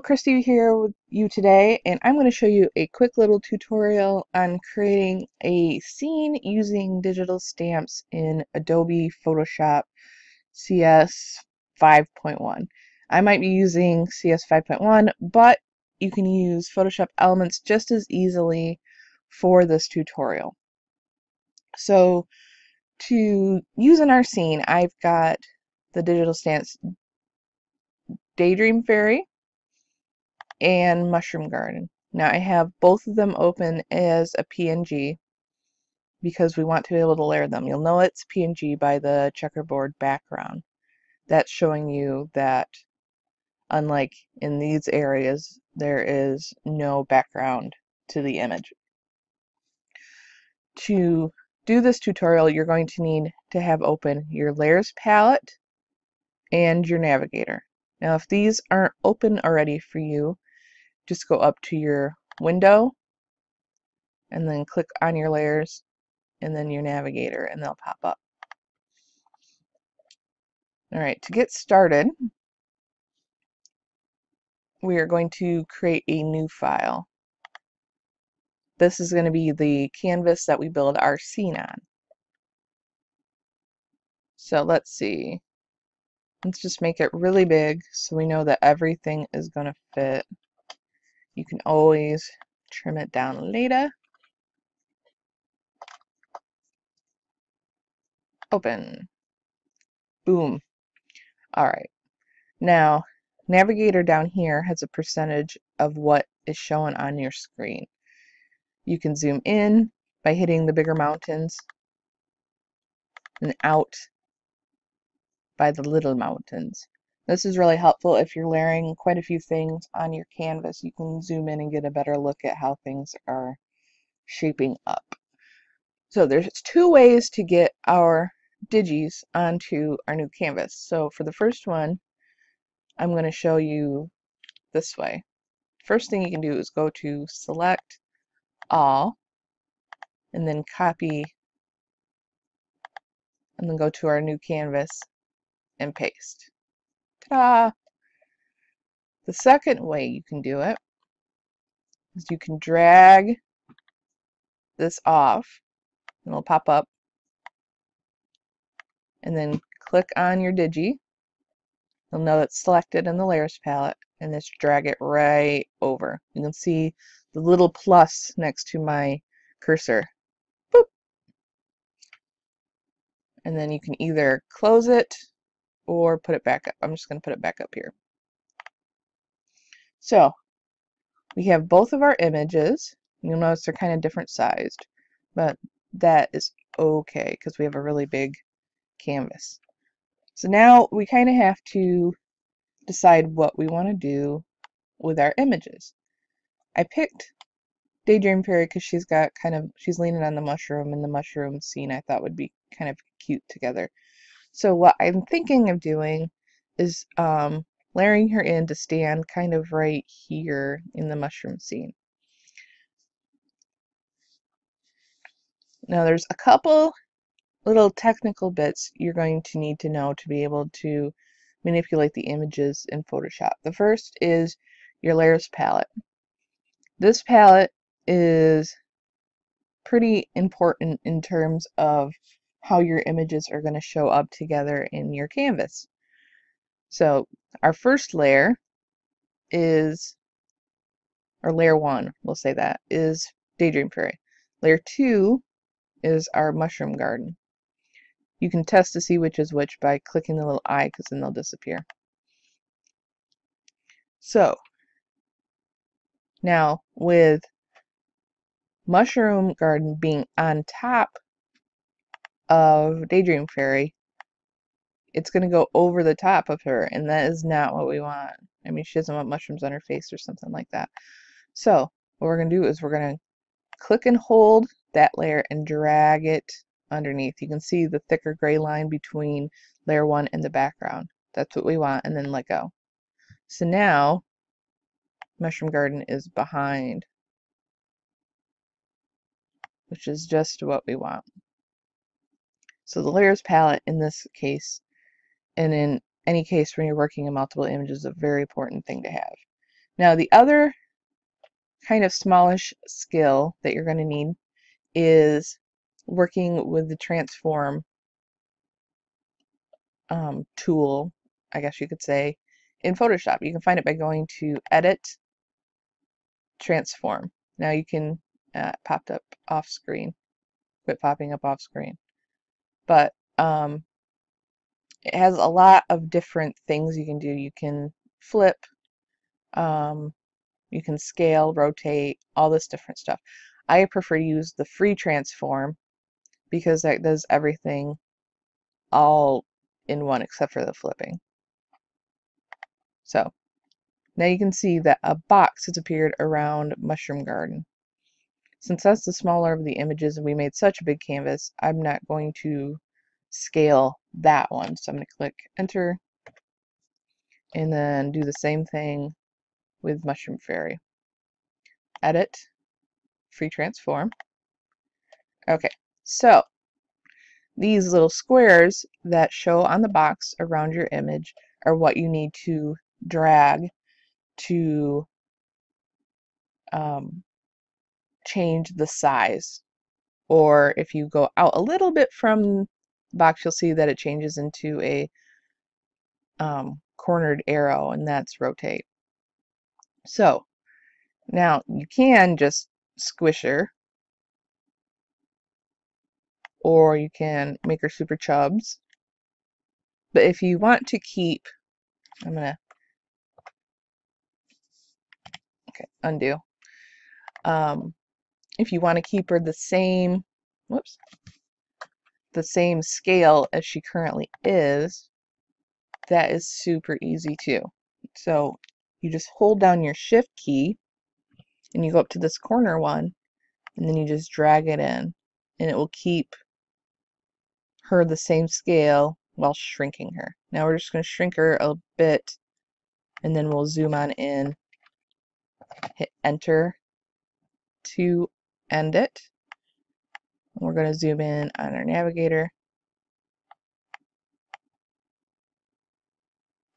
Christy here with you today, and I'm going to show you a quick little tutorial on creating a scene using digital stamps in Adobe Photoshop CS 5.1. I might be using CS 5.1, but you can use Photoshop Elements just as easily for this tutorial. So to use in our scene, I've got the digital stamps Daydream Fairy and Mushroom Garden. Now I have both of them open as a PNG because we want to be able to layer them. You'll know it's PNG by the checkerboard background. That's showing you that unlike in these areas, there is no background to the image. To do this tutorial, you're going to need to have open your layers palette and your navigator. Now if these aren't open already for you, just go up to your window and then click on your layers and then your navigator and they'll pop up. Alright, to get started, we are going to create a new file. This is going to be the canvas that we build our scene on. So let's see. Let's just make it really big so we know that everything is going to fit. You can always trim it down later. Open. Boom. All right. Now, Navigator down here has a percentage of what is shown on your screen. You can zoom in by hitting the bigger mountains and out by the little mountains. This is really helpful if you're layering quite a few things on your canvas. You can zoom in and get a better look at how things are shaping up. So there's two ways to get our digis onto our new canvas. So for the first one, I'm going to show you this way. First thing you can do is go to select all and then copy and then go to our new canvas and paste. Ta-da! The second way you can do it is you can drag this off and it'll pop up and then click on your digi you'll know it's selected in the layers palette and just drag it right over you can see the little plus next to my cursor Boop. and then you can either close it or put it back up. I'm just going to put it back up here. So we have both of our images. You'll notice they're kind of different sized, but that is okay because we have a really big canvas. So now we kind of have to decide what we want to do with our images. I picked Daydream Fairy because she's got kind of, she's leaning on the mushroom and the mushroom scene I thought would be kind of cute together. So what I'm thinking of doing is um, layering her in to stand kind of right here in the mushroom scene. Now there's a couple little technical bits you're going to need to know to be able to manipulate the images in Photoshop. The first is your layers palette. This palette is pretty important in terms of how your images are going to show up together in your canvas. So our first layer is, or layer one, we'll say that, is Daydream Fairy. Layer two is our mushroom garden. You can test to see which is which by clicking the little eye because then they'll disappear. So, now with mushroom garden being on top of Daydream Fairy, it's going to go over the top of her, and that is not what we want. I mean, she doesn't want mushrooms on her face or something like that. So, what we're going to do is we're going to click and hold that layer and drag it underneath. You can see the thicker gray line between layer 1 and the background. That's what we want, and then let go. So now, Mushroom Garden is behind, which is just what we want. So the layers palette in this case, and in any case when you're working in multiple images, is a very important thing to have. Now the other kind of smallish skill that you're going to need is working with the transform um, tool, I guess you could say, in Photoshop. You can find it by going to Edit, Transform. Now you can, uh, popped up off screen, quit popping up off screen. But um, it has a lot of different things you can do. You can flip, um, you can scale, rotate, all this different stuff. I prefer to use the free transform because that does everything all in one except for the flipping. So now you can see that a box has appeared around Mushroom Garden. Since that's the smaller of the images and we made such a big canvas, I'm not going to scale that one. So I'm going to click enter and then do the same thing with Mushroom Fairy. Edit, free transform. Okay, so these little squares that show on the box around your image are what you need to drag to um, change the size. Or if you go out a little bit from the box, you'll see that it changes into a um, cornered arrow, and that's rotate. So now you can just squish her, or you can make her super chubs. But if you want to keep, I'm gonna okay undo. Um, if you want to keep her the same, whoops, the same scale as she currently is, that is super easy too. So you just hold down your shift key and you go up to this corner one and then you just drag it in and it will keep her the same scale while shrinking her. Now we're just going to shrink her a bit and then we'll zoom on in, hit enter to end it. We're going to zoom in on our navigator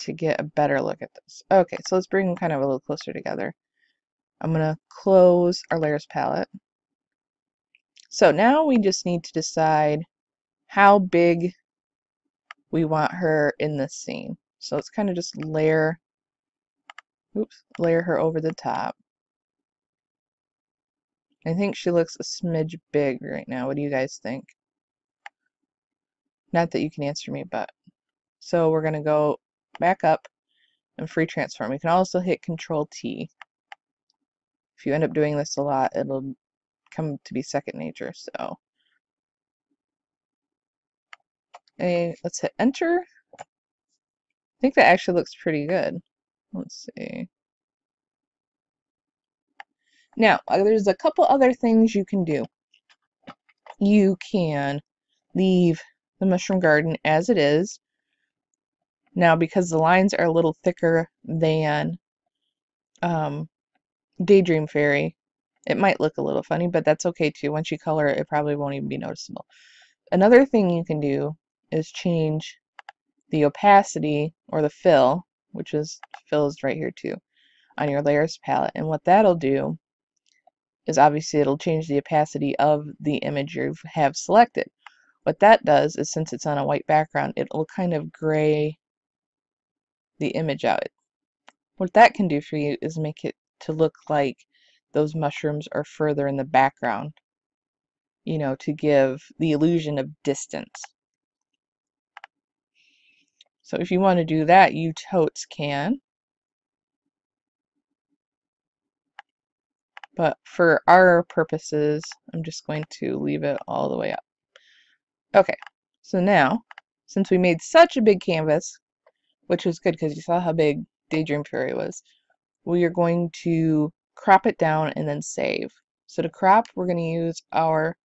to get a better look at this. Okay, so let's bring them kind of a little closer together. I'm going to close our layers palette. So now we just need to decide how big we want her in this scene. So let's kind of just layer, oops, layer her over the top. I think she looks a smidge big right now. What do you guys think? Not that you can answer me, but. So we're going to go back up and free transform. We can also hit Control T. If you end up doing this a lot, it'll come to be second nature. So okay, let's hit enter. I think that actually looks pretty good. Let's see. Now, uh, there's a couple other things you can do. You can leave the mushroom garden as it is. Now, because the lines are a little thicker than um, Daydream Fairy, it might look a little funny, but that's okay too. Once you color it, it probably won't even be noticeable. Another thing you can do is change the opacity or the fill, which is fill is right here too, on your layers palette. And what that'll do is obviously it'll change the opacity of the image you have selected. What that does is since it's on a white background, it'll kind of gray the image out. What that can do for you is make it to look like those mushrooms are further in the background, you know, to give the illusion of distance. So if you want to do that, you totes can. But for our purposes, I'm just going to leave it all the way up. Okay, so now, since we made such a big canvas, which was good because you saw how big Daydream Fairy was, we are going to crop it down and then save. So to crop, we're going to use our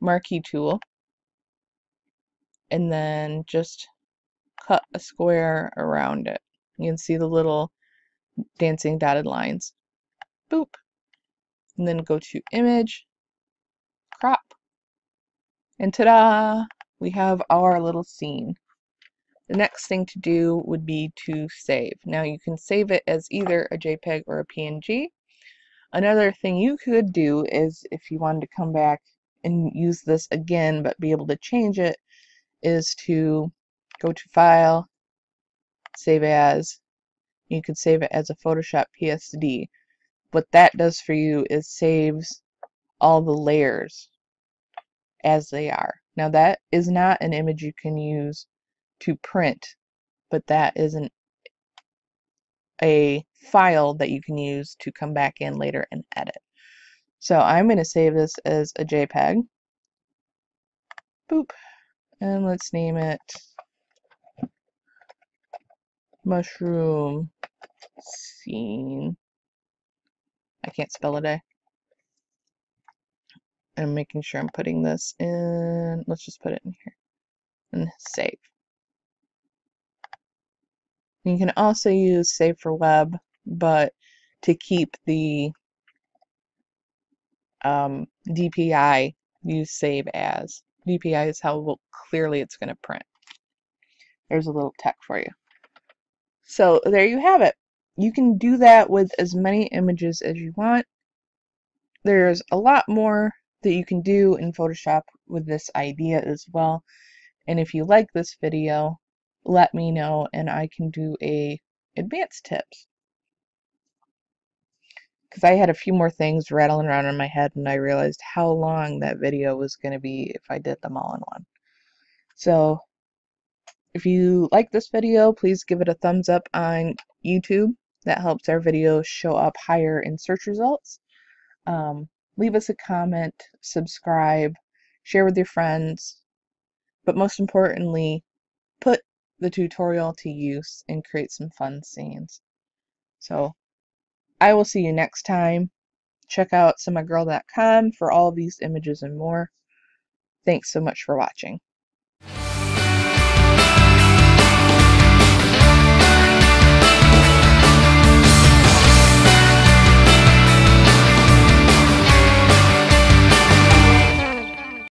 marquee tool and then just cut a square around it. You can see the little dancing dotted lines. Boop and then go to image, crop, and ta-da! We have our little scene. the next thing to do would be to save. Now you can save it as either a JPEG or a PNG. Another thing you could do is if you wanted to come back and use this again but be able to change it is to go to file save as you could save it as a Photoshop PSD what that does for you is saves all the layers as they are. Now that is not an image you can use to print but that is an a file that you can use to come back in later and edit. So I'm going to save this as a JPEG. Boop. And let's name it mushroom scene. I can't spell a day. I'm making sure I'm putting this in. Let's just put it in here and save. You can also use save for web, but to keep the um, DPI, use save as. DPI is how well, clearly it's going to print. There's a little tech for you. So there you have it. You can do that with as many images as you want. There's a lot more that you can do in Photoshop with this idea as well. And if you like this video, let me know and I can do a advanced tips. Because I had a few more things rattling around in my head and I realized how long that video was going to be if I did them all in one. So if you like this video, please give it a thumbs up on YouTube. That helps our videos show up higher in search results. Um, leave us a comment, subscribe, share with your friends, but most importantly, put the tutorial to use and create some fun scenes. So, I will see you next time. Check out someoddgirl.com for all these images and more. Thanks so much for watching.